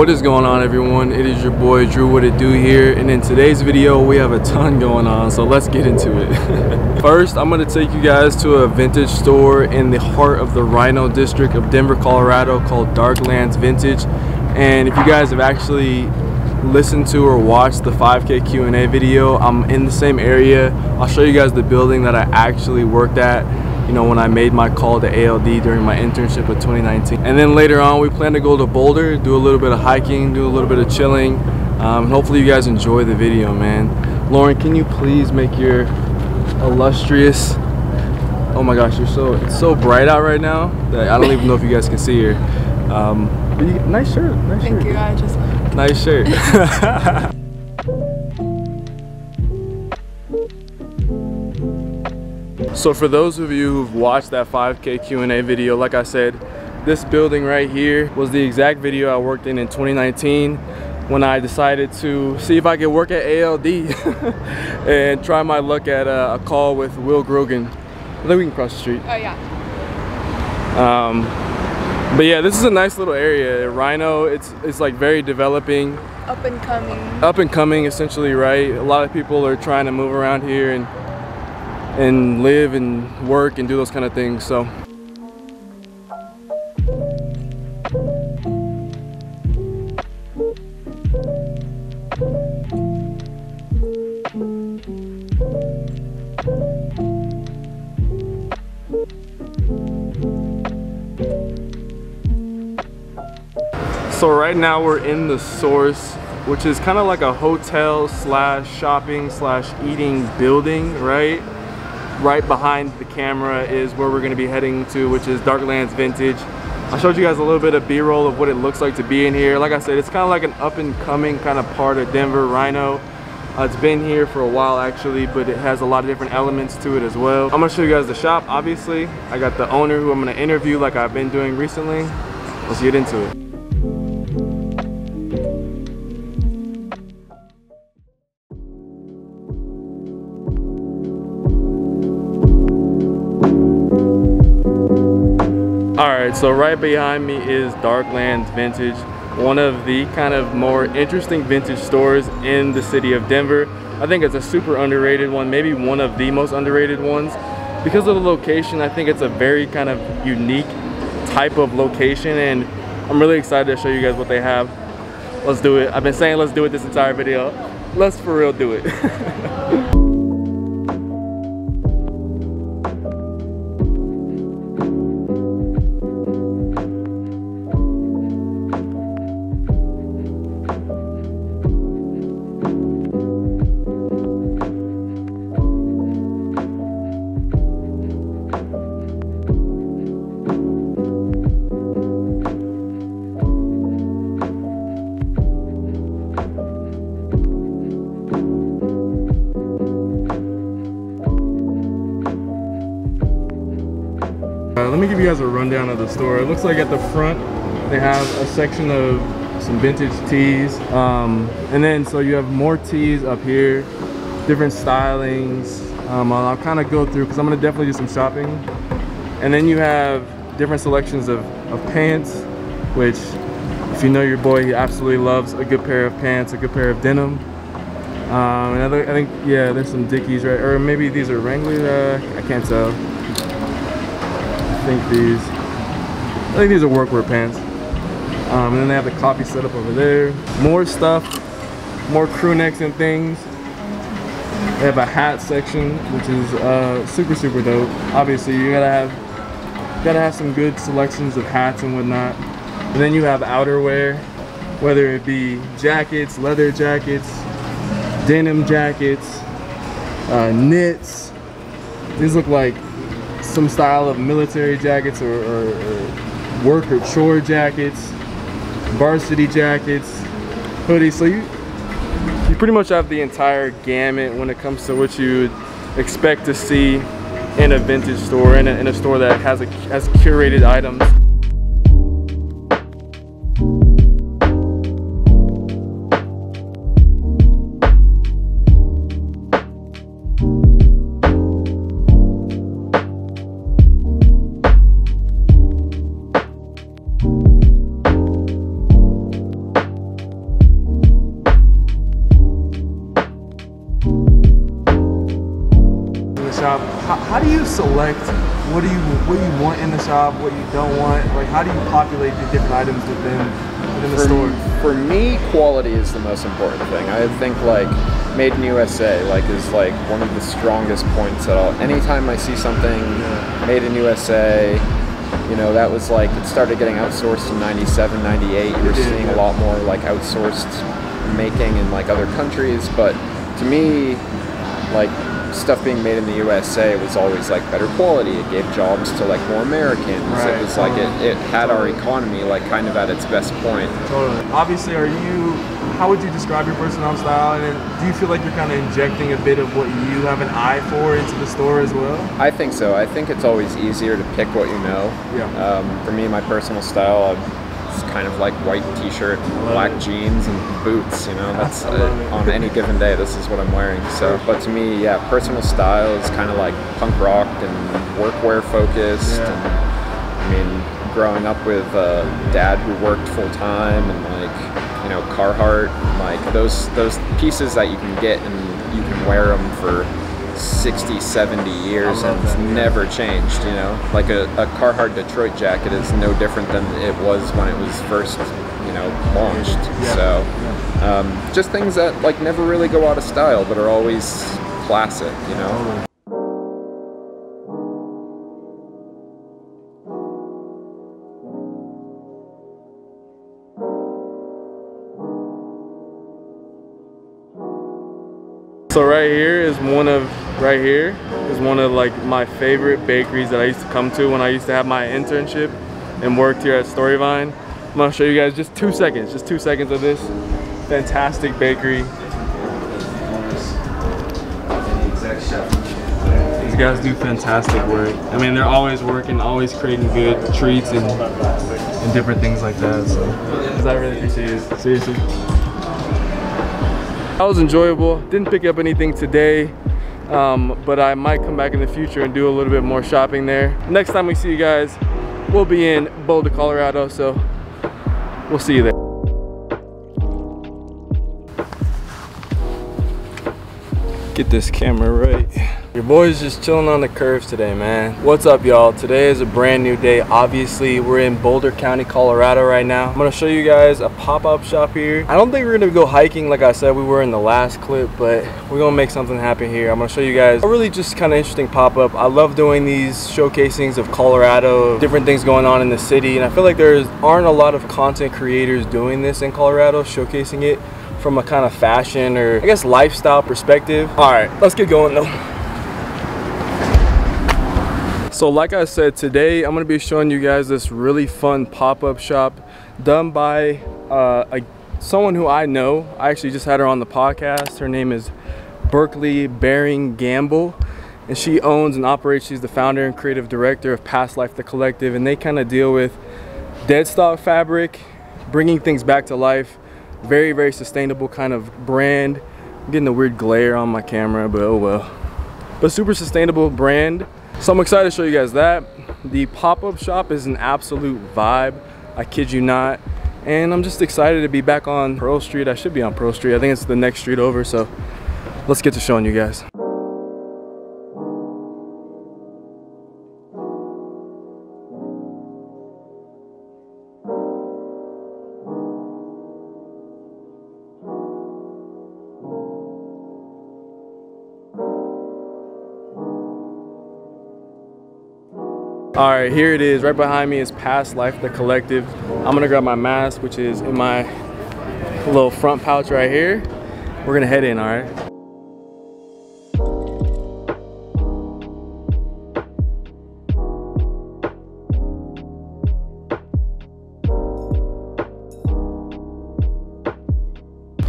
What is going on everyone? It is your boy Drew What It Do here and in today's video we have a ton going on so let's get into it. First, I'm going to take you guys to a vintage store in the heart of the Rino district of Denver, Colorado called Darklands Vintage and if you guys have actually listened to or watched the 5k Q&A video, I'm in the same area. I'll show you guys the building that I actually worked at you know, when I made my call to ALD during my internship of 2019. And then later on, we plan to go to Boulder, do a little bit of hiking, do a little bit of chilling. Um, hopefully you guys enjoy the video, man. Lauren, can you please make your illustrious, oh my gosh, you're so, it's so bright out right now that I don't even know if you guys can see her. Um, you, nice shirt, nice Thank shirt. you, I just Nice shirt. So for those of you who've watched that 5K Q&A video, like I said, this building right here was the exact video I worked in in 2019 when I decided to see if I could work at ALD and try my luck at a, a, call with Will Grogan. I think we can cross the street. Oh yeah. Um, but yeah, this is a nice little area. Rino, it's it's like very developing. Up and coming. Up and coming, essentially, right? A lot of people are trying to move around here and and live and work and do those kind of things. So. So right now we're in the source, which is kind of like a hotel slash shopping slash eating building, right? Right behind the camera is where we're going to be heading to, which is Darklands Vintage. I showed you guys a little bit of b-roll of what it looks like to be in here. Like I said, it's kind of like an up and coming kind of part of Denver Rino. Uh, it's been here for a while actually, but it has a lot of different elements to it as well. I'm gonna show you guys the shop, obviously. I got the owner who I'm gonna interview like I've been doing recently. Let's get into it. Alright, so right behind me is Darklands Vintage, one of the kind of more interesting vintage stores in the city of Denver. I think it's a super underrated one, maybe one of the most underrated ones. Because of the location, I think it's a very kind of unique type of location and I'm really excited to show you guys what they have. Let's do it. I've been saying let's do it this entire video. Let's for real do it. you guys a rundown of the store. It looks like at the front they have a section of some vintage tees. Um, and then so you have more tees up here, different stylings. Um, I'll, I'll kind of go through because I'm going to definitely do some shopping. And then you have different selections of, of pants, which if you know your boy, he absolutely loves a good pair of pants, a good pair of denim. Um, and I, think, yeah, there's some Dickies, right? Or maybe these are Wrangler, uh, I can't tell. Think these, I think these are workwear pants. Um, and then they have the coffee set up over there. More stuff, more crew necks and things. They have a hat section, which is uh, super, super dope. Obviously, you gotta have, gotta have some good selections of hats and whatnot. And then you have outerwear, whether it be jackets, leather jackets, denim jackets, uh, knits. These look like some style of military jackets or, or, or chore jackets, varsity jackets, hoodies. So you you pretty much have the entire gamut when it comes to what you would expect to see in a vintage store, in a, in a store that has a has curated items. Most important thing. I think like made in USA like is like one of the strongest points at all. Anytime I see something made in USA, you know, that was like it started getting outsourced in 97, 98. You're seeing a lot more like outsourced making in like other countries, but to me like stuff being made in the USA was always like better quality. It gave jobs to like more Americans. Right. It was like it, it had our economy like kind of at its best point. Totally. Obviously, are you? How would you describe your personal style? And then do you feel like you're kind of injecting a bit of what you have an eye for into the store as well? I think so. I think it's always easier to pick what you know. Yeah. Um, for me, my personal style, it's kind of like white t-shirt, black it. jeans, and boots. You know, that's I love it. uh, on any given day. This is what I'm wearing. So, but to me, yeah, personal style is kind of like punk rock and workwear focused. Yeah. And, I mean, growing up with a dad who worked full time and like you know Carhartt, like those those pieces that you can get and you can wear them for 60, 70 years and it's never changed, you know? Like a, a Carhartt Detroit jacket is no different than it was when it was first, you know, launched. Yeah. So, um, just things that like never really go out of style, but are always classic, you know? So right here is one of right here is one of like my favorite bakeries that I used to come to when I used to have my internship and worked here at Storyvine. I'm gonna show you guys just two seconds, just two seconds of this fantastic bakery. These guys do fantastic work. I mean, they're always working, always creating good treats and, and different things like that. So, I really appreciate it. Seriously. That was enjoyable. Didn't pick up anything today, um, but I might come back in the future and do a little bit more shopping there. Next time we see you guys, we'll be in Boulder, Colorado, so we'll see you there. Get this camera right. Your boy's just chilling on the curves today, man. What's up, y'all? Today is a brand new day. Obviously, we're in Boulder County, Colorado right now. I'm gonna show you guys a pop-up shop here. I don't think we're gonna go hiking like I said we were in the last clip, but we're gonna make something happen here. I'm gonna show you guys a really just kind of interesting pop-up. I love doing these showcasings of Colorado, different things going on in the city, and I feel like there aren't a lot of content creators doing this in Colorado, showcasing it from a kind of fashion or I guess lifestyle perspective. All right, let's get going though. So like I said, today I'm gonna be showing you guys this really fun pop-up shop done by uh, a, someone who I know. I actually just had her on the podcast. Her name is Berkeley Baring Gamble. And she owns and operates, she's the founder and creative director of Past Life The Collective. And they kind of deal with dead stock fabric, bringing things back to life. Very, very sustainable kind of brand. I'm getting a weird glare on my camera, but oh well. But super sustainable brand. So I'm excited to show you guys that. The pop-up shop is an absolute vibe. I kid you not. And I'm just excited to be back on Pearl Street. I should be on Pearl Street. I think it's the next street over. So let's get to showing you guys. All right, here it is. Right behind me is Past Life, the collective. I'm gonna grab my mask, which is in my little front pouch right here. We're gonna head in, all right?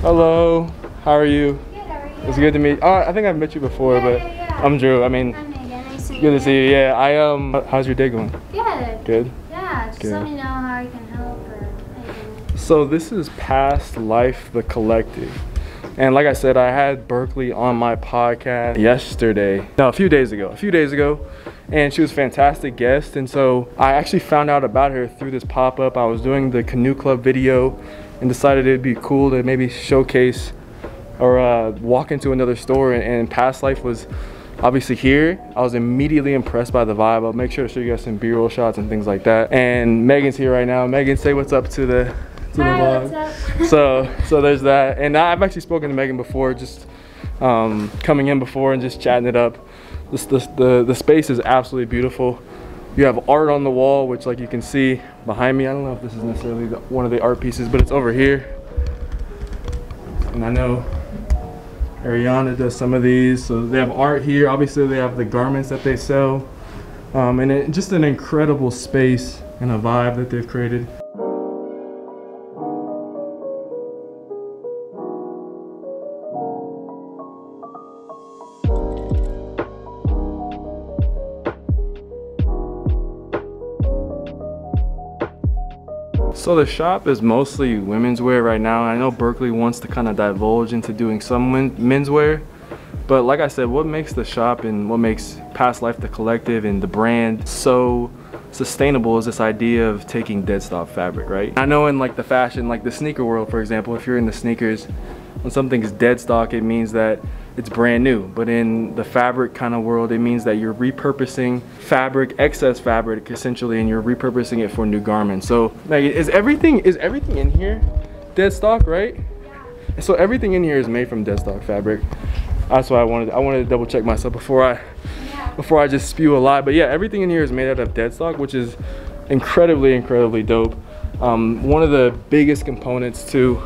Hello, how are you? Good, how are you? It's good to meet. Oh, I think I've met you before, Yeah, but yeah, yeah. I'm Drew. I mean, I'm To meet good to see you. Yeah, I um. How's your day going? Good. Good. Yeah, just Good. let me know how I can help or anything. So this is Past Life the Collective. And like I said, I had Berkeley on my podcast yesterday. No, a few days ago. A few days ago. And she was a fantastic guest. And so I actually found out about her through this pop-up. I was doing the Canoe Club video and decided it'd be cool to maybe showcase or uh, walk into another store and, and Past Life was obviously here i was immediately impressed by the vibe. I'll make sure to show you guys some b-roll shots and things like that. And megan's here right now. Megan say what's up to the to the Hi, vlog. so so there's that. And i've actually spoken to megan before just um, coming in before and just chatting it up. This, this the the space is absolutely beautiful. You have art on the wall which like you can see behind me. I don't know if this is necessarily the, one of the art pieces but it's over here. And i know ariana does some of these. So they have art here. Obviously they have the garments that they sell. Um, and it, just an incredible space and a vibe that they've created So the shop is mostly women's wear right now. I know Berkeley wants to kind of divulge into doing some men's wear. But like I said, what makes the shop and what makes Past Life the collective and the brand so sustainable is this idea of taking dead stock fabric, right? I know in like the fashion, like the sneaker world, for example, if you're in the sneakers, when something's dead stock, it means that it's brand new. But in the fabric kind of world, it means that you're repurposing fabric, excess fabric, essentially, and you're repurposing it for new garments. So, like, is everything is everything in here dead stock, right? So everything in here is made from dead stock fabric. That's why I wanted I wanted to double check myself before I Yeah. before I just spew a lie. But yeah, everything in here is made out of dead stock, which is incredibly, incredibly dope. Um, one of the biggest components to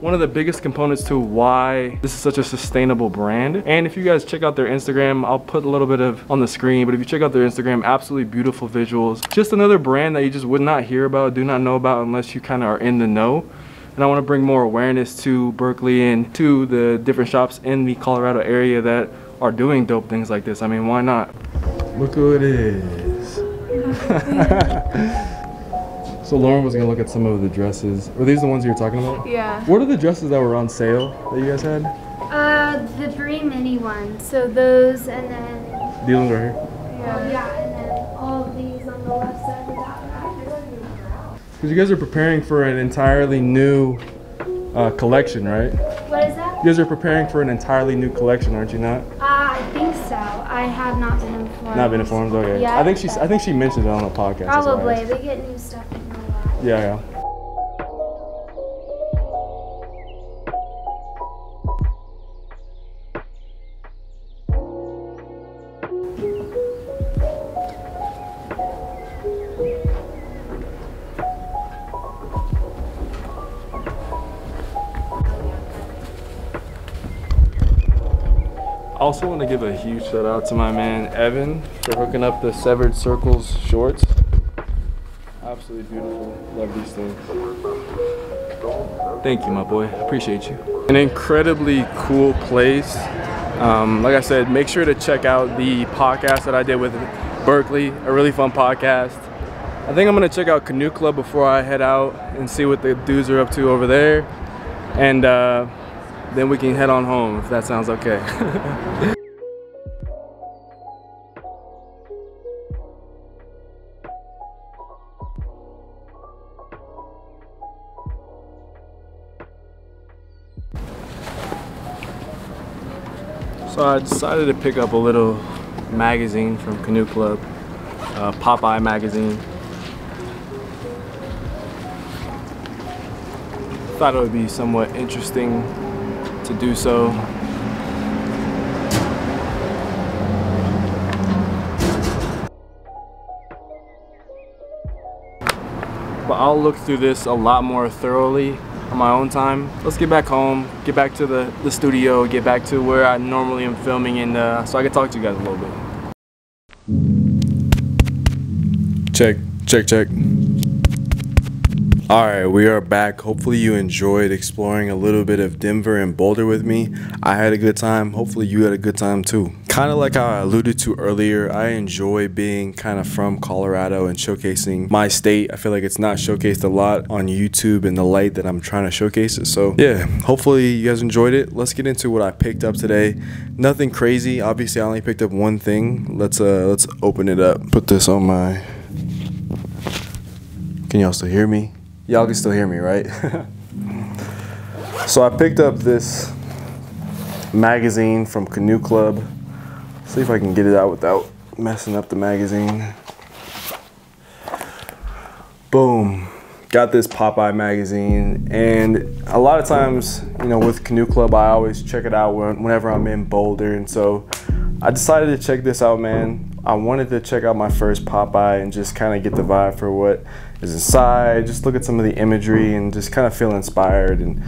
one of the biggest components to why this is such a sustainable brand. And if you guys check out their Instagram, I'll put a little bit of on the screen, but if you check out their Instagram, absolutely beautiful visuals. Just another brand that you just would not hear about, do not know about unless you kind of are in the know. And I want to bring more awareness to Berkeley and to the different shops in the Colorado area that are doing dope things like this. I mean, why not? Look who it is. so Lauren was gonna look at some of the dresses. Were these the ones you were talking about? Yeah. What are the dresses that were on sale that you guys had? Uh, the Brie mini ones. So those, and then These ones right here. oh yeah, and then all of these on the left side of that rack. Because you guys are preparing for an entirely new uh, collection, right? What is that? You guys are preparing for an entirely new collection, aren't you not? Uh, I think so. I have not been informed. Not been informed. Okay. Yeah, I think she. I think she mentioned it on the podcast. that's why I Probably. They get new stuff in a lot. Yeah, yeah. Also want to give a huge shout out to my man Evan for hooking up the Severed Circles shorts. Absolutely beautiful. Love these things. Thank you, my boy. Appreciate you. An incredibly cool place. Um, like I said, make sure to check out the podcast that I did with Berkeley. A really fun podcast. I think I'm gonna check out Canoe Club before I head out and see what the dudes are up to over there, and uh, then we can head on home if that sounds okay. So I decided to pick up a little magazine from Canoe Club, uh, Popeye magazine. Thought it would be somewhat interesting to do so. But I'll look through this a lot more thoroughly on my own time. Let's get back home, get back to the, the studio, get back to where I normally am filming and uh, so I can talk to you guys a little bit. Check, check, check. All right, we are back. Hopefully, you enjoyed exploring a little bit of Denver and Boulder with me. I had a good time. Hopefully, you had a good time too. Kind of like I alluded to earlier, I enjoy being kind of from Colorado and showcasing my state. I feel like it's not showcased a lot on YouTube in the light that I'm trying to showcase it. So, yeah, hopefully, you guys enjoyed it. Let's get into what I picked up today. Nothing crazy. Obviously, I only picked up one thing. Let's uh let's open it up. Put this on my Can y'all still hear me? Y'all can still hear me, right? so I picked up this magazine from Canoe Club. See if I can get it out without messing up the magazine. Boom. Got this Popeye magazine, and a lot of times, you know, with Canoe Club, I always check it out whenever I'm in Boulder, and so I decided to check this out, man. I wanted to check out my first Popeye and just kind of get the vibe for what is inside, just look at some of the imagery and just kind of feel inspired and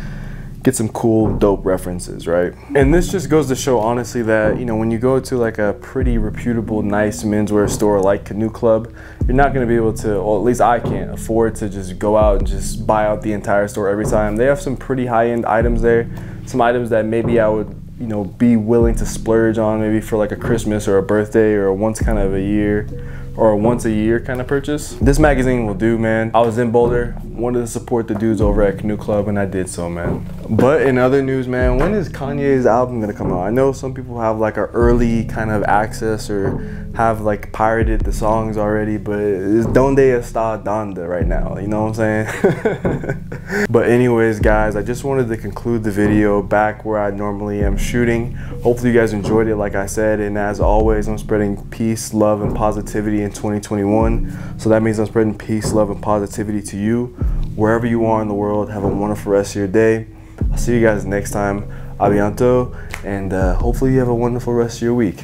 get some cool, dope references, right? And this just goes to show honestly that, you know, when you go to like a pretty reputable, nice menswear store like Canoe Club, you're not gonna be able to, or at least I can't afford to just go out and just buy out the entire store every time. They have some pretty high-end items there, some items that maybe I would, you know, be willing to splurge on maybe for like a Christmas or a birthday or once kind of a year or once a year kind of purchase. This magazine will do, man. I was in Boulder, wanted to support the dudes over at Canoe Club, and I did so, man. But in other news, man, when is Kanye's album gonna come out? I know some people have like an early kind of access or have like pirated the songs already, but it's Donde Está Donda right now, you know what I'm saying? but anyways, guys, I just wanted to conclude the video back where I normally am shooting. Hopefully you guys enjoyed it, like I said, and as always, I'm spreading peace, love, and positivity in 2021. So that means I'm spreading peace, love, and positivity to you, wherever you are in the world. Have a wonderful rest of your day. I'll see you guys next time. Abianto, and uh, hopefully you have a wonderful rest of your week.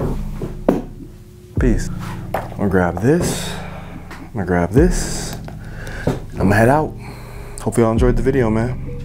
Peace. I'm gonna grab this. I'm gonna grab this. I'm gonna head out. Hopefully y'all enjoyed the video, man.